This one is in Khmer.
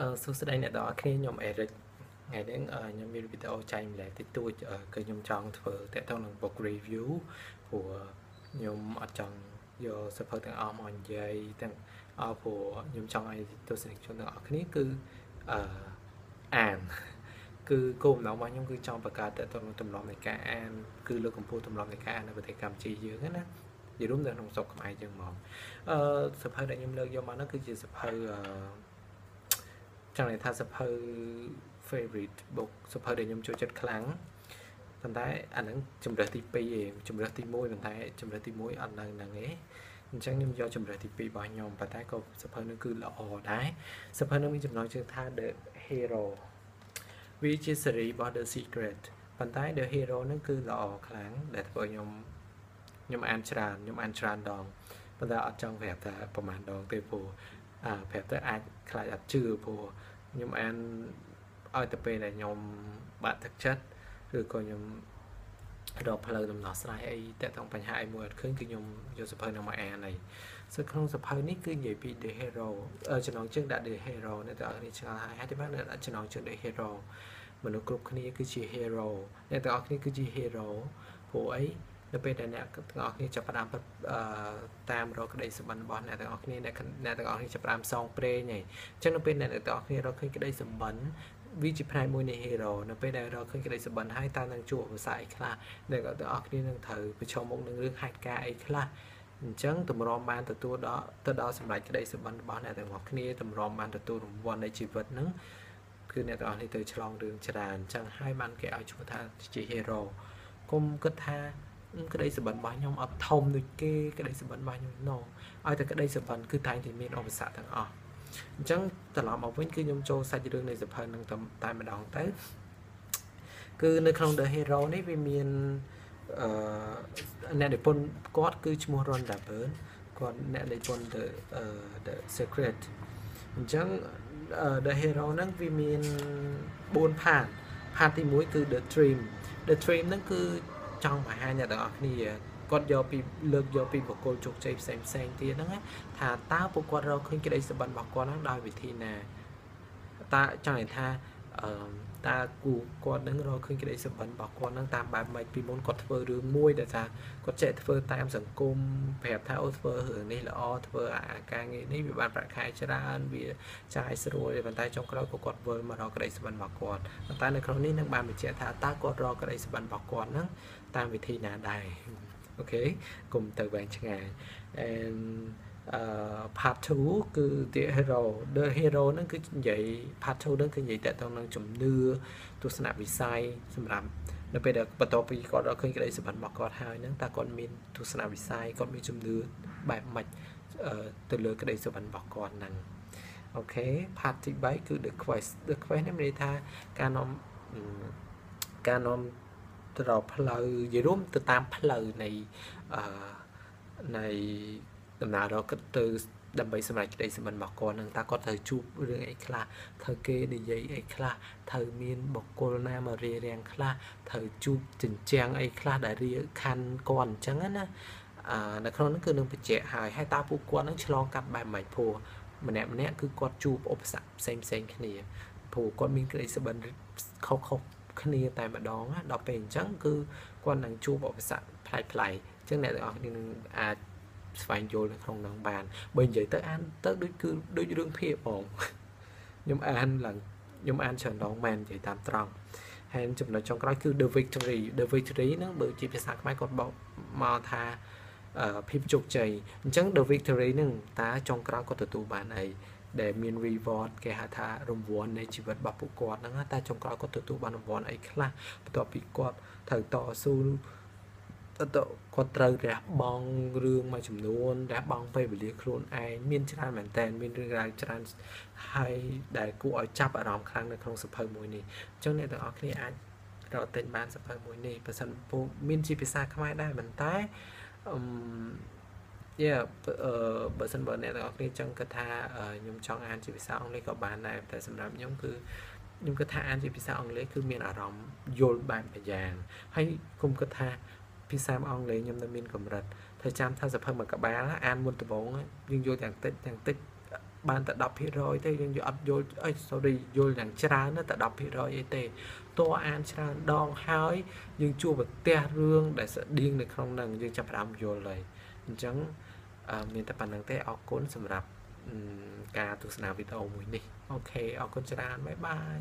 អឺសួស្តីអ្នកទាំងអស់គ្នាខ្ញុំអេរិចថ្ងៃនេះខ្ញុំមានវីដេអូចែកម្លែកតិចតួចគឺខ្ញុំចង់ធ្វើតកតងនឹង book review ព្រោះខ្ញុំអត់ចង់យកសភៅទាំងអស់មកនិយាយទាំងអស់ព្រោះខ្ញុំចង់ឲ្យទស្សនិកជនទាំងអស់គ្នាគឺអឺអានគឺគោលបំណងរបស់ខ្ញុំគឺចង់បង្កើតតទៅនឹងទម្លាប់នៃការអានគឺលើកកម្ពស់ទម្លាប់នៃការអាននៅប្រទេសកម្ពុជាយើងណានិយាយរួមទៅក្នុងស្រុកខ្មែរយើងហ្មងអឺសភៅដែលខ្ញុំលើកយកមកនោះគឺជាសភៅអឺ ចង់និយាយថាសភៅ favorite book សភៅដែលខ្ញុំចូលចិត្តខ្លាំងប៉ុន្តែអាហ្នឹងជំរើសទី2ឯងជំរើសទី1ប៉ុន្តែជំរើសទី1អត់នៅហ្នឹងឯងអញ្ចឹងខ្ញុំយកជំរើសទី2របស់ខ្ញុំប៉ុន្តែក៏សភៅនឹងគឺល្អដែរសភៅនឹងមានចំណងជើងថា The Hero វាជាស៊េរីរបស់ The Secret ប៉ុន្តែ The Hero នឹងគឺល្អខ្លាំងដែលធ្វើខ្ញុំខ្ញុំអានច្រើនខ្ញុំអានច្រើនដងប៉ុន្តែអត់ចង់ប្រាប់ថាប្រហែលដងទេព្រោះអា ប្រាប់ទៅអាចខ្លាចអត់ជឿព្រោះខ្ញុំអានឲ្យទៅពេលដែលខ្ញុំបាក់ទឹកចិត្តឬក៏ខ្ញុំរកផ្លូវដំណោះស្រាយអីតកតងបញ្ហាអីមួយអត់ឃើញគឺខ្ញុំយកសភៅនោះមកអានហើយ ಸೊ ក្នុងសភៅនេះគឺនិយាយពី The Hero ចំណងជើងដាក់ The Hero នៅតែអរនេះឆ្ងល់ហើយហើយតែបានដាក់ចំណងជើង The Hero មនុស្សគ្រប់គ្នាគឺជា hero អ្នកទាំងអស់គ្នាគឺជា hero ព្រោះអី នៅពេលដែលអ្នកទាំងអស់គ្នាចាប់ផ្ដើមតាមរកក្តីសុបិនរបស់អ្នកទាំងអស់គ្នាអ្នកអ្នកទាំងអស់គ្នាចាប់ផ្ដើមសងព្រេងហើយអញ្ចឹងនៅពេលអ្នកទាំងអស់គ្នារកឃើញក្តីសុបិនវាជាផ្នែកមួយនៃ hero នៅពេលដែលរកឃើញក្តីសុបិនហើយតើនឹងជួបឧបសគ្គអីខ្លះអ្នកទាំងអស់គ្នានឹងត្រូវប្រឈមមុខនឹងរឿងហេតុការណ៍អីខ្លះអញ្ចឹងតម្រាំបានទទួលដល់ទៅដល់សម្រេចក្តីសុបិនរបស់អ្នកទាំងអស់គ្នាតម្រាំបានទទួលរង្វាន់នៃជីវិតហ្នឹងគឺអ្នកទាំងអស់នេះទៅឆ្លងរឿងច្រើនអញ្ចឹងហើយបានគេឲ្យឈ្មោះថាជា hero គុំគិតថា ក្តីសុបិនរបស់ខ្ញុំអត់ធំដូចគេក្តីសុបិនរបស់ខ្ញុំណោឲ្យតែក្តីសុបិនគឺតែងតែមានឧបសគ្គទាំងអស់អញ្ចឹងត្រឡប់មកវិញគឺខ្ញុំចូលសាច់រឿងនៃសភៅនឹងតែម្ដងទៅគឺនៅក្នុង The Hero នេះវាមានអឺអ្នកនិពន្ធគាត់គឺឈ្មោះ Ron Darburn គាត់អ្នកនិពន្ធ The The Secret អញ្ចឹង The Hero ហ្នឹងវាមាន4 part part ទី1គឺ The Dream The Dream ហ្នឹងគឺ ចង់បង្ហាញអ្នកទាំងអស់គ្នាគាត់យកពីលើកយកពីបុគ្គលជោគជ័យផ្សេងផ្សេងទៀតហ្នឹងថាតើពួកគាត់រកឃើញក្តីសុបិនរបស់គាត់ហ្នឹងដោយវិធីណាតើចង់និយាយថាអឺ តើគូគាត់នឹងរកឃើញក្តីសុបិនរបស់គាត់នឹងតាមបែបម៉េចពីមុនគាត់ធ្វើរឿងមួយដែលថាគាត់ចេះធ្វើតាមសង្គមប្រាប់ថាអូធ្វើរឿងនេះល្អធ្វើអាការងារនេះវាបានប្រាក់ខែច្រើនវាចាយស្រួលប៉ុន្តែចុងក្រោយក៏គាត់វិលមករកក្តីសុបិនរបស់គាត់ប៉ុន្តែនៅក្នុងនេះនឹងបានបញ្ជាក់ថាតើគាត់រកក្តីសុបិនរបស់គាត់នឹងតាមវិធីណាដែរអូខេកុំទៅវែងឆ្ងាយ and អឺ part 2គឺ The Hero The Hero ហ្នឹងគឺនិយាយ part 2ហ្នឹងគឺនិយាយតទៅនឹងជំនឿទស្សនវិស័យសម្រាប់នៅពេលដែលបន្ទាប់ពីគាត់រកឃើញក្តីសុបិនរបស់គាត់ហើយហ្នឹងតើគាត់មានទស្សនវិស័យគាត់មានជំនឿបែបម៉េចទៅលើក្តីសុបិនរបស់គាត់ហ្នឹងអូខេ part ទី3គឺ the quest the quest នេះមានន័យថាការនាំការនាំទៅដល់ផ្លូវនិយាយរួមទៅតាមផ្លូវនៃអឺនៃ ដំណើររកទៅដើម្បីសម្រេចក្តីសម្បត្តិរបស់គាត់នឹងតើគាត់ត្រូវជួបរឿងអីខ្លះត្រូវគេនិយាយអីខ្លះត្រូវមានបុគ្គលណាមករៀបរៀងខ្លះត្រូវជួបចិញ្ចាំងអីខ្លះដែលរៀបខណ្ឌគាត់អញ្ចឹងណាអឺនៅក្នុងនោះគឺនឹងបញ្ជាក់ហើយហើយតើពួកគាត់នឹងឆ្លងកាត់បែបម៉េចព្រោះម្នាក់ម្នាក់គឺគាត់ជួបឧបសគ្គផ្សេងផ្សេងគ្នាព្រោះគាត់មានក្តីសម្បត្តិខុសខុសគ្នាតែម្ដងដល់ពេលអញ្ចឹងគឺគាត់នឹងជួបឧបសគ្គផ្លែកផ្លែកអញ្ចឹងអ្នកទាំងអស់គ្នានឹងអាច ស្វែងយល់នៅក្នុងនោះបានបើនិយាយទៅអានទៅដូចគឺដូចរឿងភាគបងខ្ញុំអានឡើងខ្ញុំអានច្រើនដងមែននិយាយតាមត្រង់ហើយចំណុចចុងក្រោយគឺ the victory the victory ហ្នឹងបើជាភាសាខ្មែរគាត់បោកមកថាភាពជោគជ័យអញ្ចឹង the victory ហ្នឹងតើចុងក្រោយគាត់ទទួលបានអីដែលមាន reward គេហៅថារង្វាន់នៃជីវិតរបស់ពួកគាត់ហ្នឹងតែចុងក្រោយគាត់ទទួលបានរង្វាន់អីខ្លះបន្ទាប់ពីគាត់ត្រូវតស៊ូទៅ គាត់ត្រូវរះបង់រឿងមួយចំនួនរះបង់ពេលវេលាខ្លួនឯងមានច្រើនមែនតើមានរឿងរ៉ាវច្រើនហើយដែលគួរឲ្យចាប់អារម្មណ៍ខ្លាំងនៅក្នុងសភៅមួយនេះអញ្ចឹងអ្នកទាំងអស់គ្នាអាចរកទិញបានសភៅមួយនេះបើសិនពូមានជាភាសាខ្មែរដែរប៉ុន្តែអឺយ៉ាអឺបើសិនបើអ្នកទាំងអស់គ្នាចង់គិតថាខ្ញុំចង់អានជាភាសាអង់គ្លេសក៏បានដែរតែសម្រាប់ខ្ញុំគឺខ្ញុំគិតថាអានជាភាសាអង់គ្លេសគឺមានអារម្មណ៍យល់បែបម្យ៉ាងហើយគុំគិតថា ភាសាអង់គ្លេសខ្ញុំនៅមានកម្រិតត្រូវចាំថាសភៅមួយកបាលអានមុនដំបូងយើងយល់ទាំងតិចទាំងតិចបានតែ10%ទេយើងយកអត់យល់អី sorry យល់យ៉ាងច្រើនតែ10%អីទេតើអានច្រើនដងហើយយើងជួបប្រទះរឿងដែលស្តៀងនៅក្នុងនឹងយើងចាប់ផ្ដើមយល់ហើយអញ្ចឹងមានតែប៉ុណ្្នឹងទេអរគុណសម្រាប់ការទស្សនាវីដេអូមួយនេះអូខេអរគុណច្រើនបាយបាយ